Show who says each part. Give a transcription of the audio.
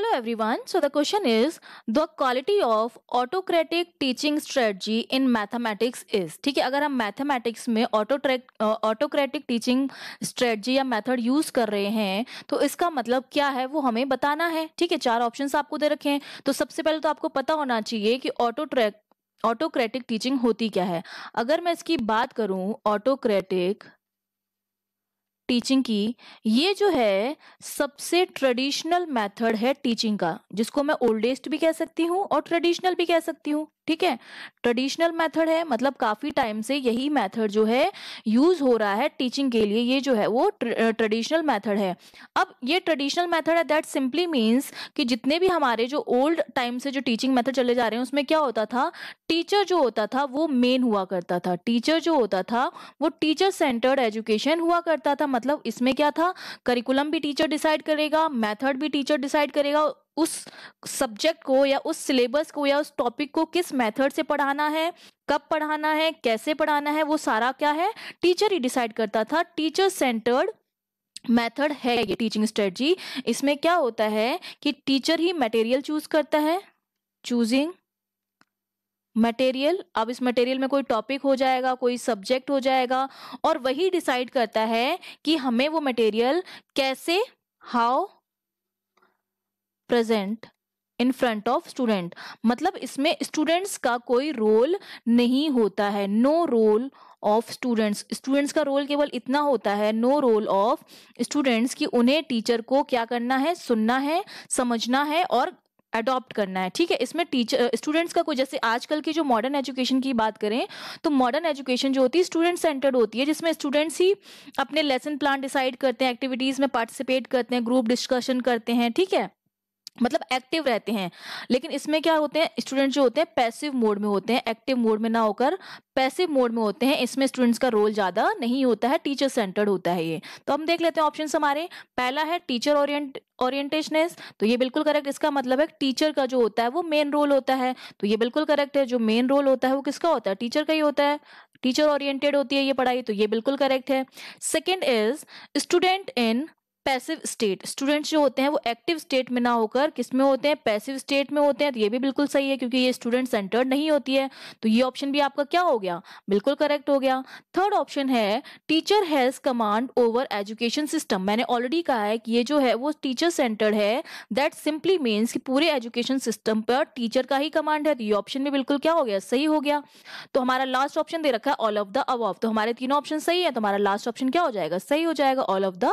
Speaker 1: Hello, everyone. So, the question is, the quality of autocratic teaching strategy in mathematics is. ठीक है, अगर हम mathematics में autocratic teaching strategy या method use कर रहे हैं तो इसका मतलब क्या है? वो हमें बताना है। ठीक है, चार ऑप्शंस आपको दे रखे हैं। तो सबसे पहले तो आपको पता होना चाहिए कि ऑटो ट्रैक ऑटोक्रेटिक टीचिंग होती क्या है। अगर मैं इसकी बात करूँ ऑटोक्रेटिक टीचिंग की, ये जो है सबसे ट्रेडिशनल मेथड है टीचिंग का, जिसको मैं ओल्डेस्ट भी कह सकती हूँ और ट्रेडिशनल भी कह सकती हूँ, ठीक है? ट्रेडिशनल मेथड है मतलब काफ़ी टाइम से यही मेथड जो है यूज़ हो रहा है टीचिंग के लिए, ये जो है वो ट्रेडिशनल मेथड है। अब ये ट्रेडिशनल मेथड है दैट सिंपली मीन्स कि जितने भी हमारे जो ओल्ड टाइम से जो टीचिंग मेथड चले जा रहे हैं, उसमें क्या होता था? टीचर जो होता था, वो मेन हुआ करता था। टीचर जो होता था, वो टीचर सेंटर्ड एजुकेशन हुआ करता था मतलब इसमें क्या था? करिकुलम भी टीचर डिसाइड करेगा मेथड भी टीचर डिसाइड करेगा, उस सब्जेक्ट को या उस सिलेबस को या उस टॉपिक को किस मेथड से पढ़ाना है, कब पढ़ाना है, कैसे पढ़ाना है, वो सारा क्या है? टीचर ही डिसाइड करता था। टीचर सेंटर्ड मेथड है ये टीचिंग स्ट्रेटजी इसमें क्या होता है कि टीचर ही मटेरियल चूज़ करता है। चूजिंग मटेरियल अब इस मटेरियल में कोई टॉपिक हो जाएगा, कोई सब्जेक्ट हो जाएगा, और वही डिसाइड करता है कि हमें वो मटेरियल कैसे how present in front of student मतलब इसमें स्टूडेंट्स का कोई रोल नहीं होता है. No role of students students का रोल केवल इतना होता है नो रोल ऑफ़ स्टूडेंट्स कि उन्हें टीचर को क्या करना है, सुनना है, समझना है, और अडॉप्ट करना है। ठीक है, इसमें टीचर स्टूडेंट्स का कोई, जैसे आजकल की जो मॉडर्न एजुकेशन की बात करें तो मॉडर्न एजुकेशन जो होती है स्टूडेंट सेंटर्ड होती है, जिसमें स्टूडेंट्स ही अपने लेसन प्लान डिसाइड करते हैं एक्टिविटीज़ में पार्टिसिपेट करते हैं ग्रुप डिस्कशन करते हैं, ठीक है? मतलब एक्टिव रहते हैं। लेकिन इसमें क्या होते हैं स्टूडेंट जो होते हैं पैसिव मोड में होते हैं। एक्टिव मोड में ना होकर पैसिव मोड में होते हैं। इसमें स्टूडेंट्स का रोल ज़्यादा नहीं होता है टीचर सेंटर्ड होता है ये। तो हम देख लेते हैं ऑप्शन हमारे। पहला है टीचर ओरिएंट ओरिएंटेशनेस तो ये बिल्कुल करेक्ट इसका मतलब है टीचर का जो होता है, वो मेन रोल होता है। तो ये बिल्कुल करेक्ट है, जो मेन रोल होता है, वो किसका होता है टीचर का ही होता है। टीचर ओरिएंटेड होती है ये पढ़ाई तो ये बिल्कुल करेक्ट है। Second is student in passive state students जो होते हैं, वो एक्टिव स्टेट में ना होकर किसमें होते हैं? पैसिव स्टेट में होते हैं। तो ये भी बिल्कुल सही है, क्योंकि ये स्टूडेंट सेंटर्ड नहीं होती है। तो ये ऑप्शन भी आपका क्या हो गया? बिल्कुल करेक्ट हो गया। थर्ड ऑप्शन है teacher has command over education system मैंने ऑलरेडी कहा है कि ये जो है, वो टीचर सेंटर्ड है। दैट सिंपली मीन्स कि पूरे एजुकेशन सिस्टम पर टीचर का ही कमांड है। तो ये ऑप्शन भी बिल्कुल क्या हो गया? सही हो गया। तो हमारा लास्ट ऑप्शन दे रखा है ऑल ऑफ़ द अवॉव तो हमारे तीनों ऑप्शन सही है तो हमारा लास्ट ऑप्शन क्या हो जाएगा? सही हो जाएगा all of the